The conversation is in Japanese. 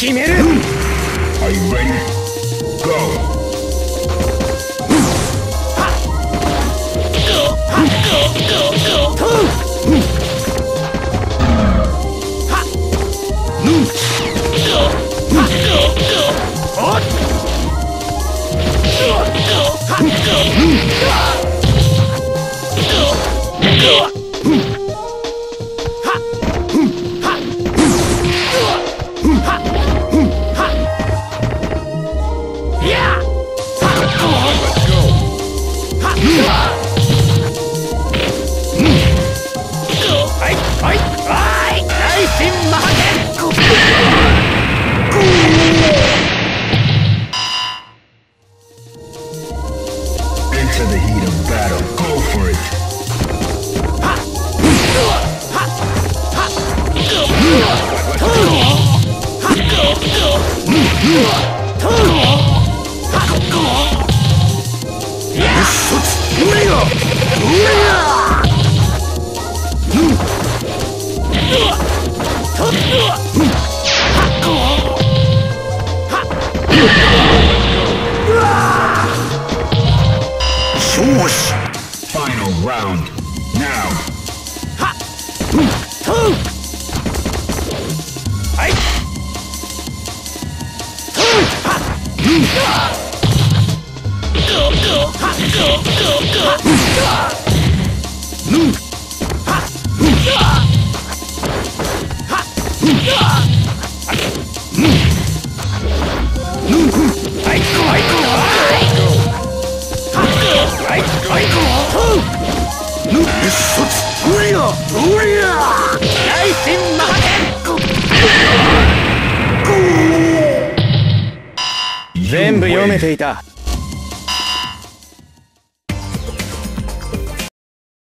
決める Are you ready? Go! Into The heat of battle. Go for it. Final round. 全部読めていた。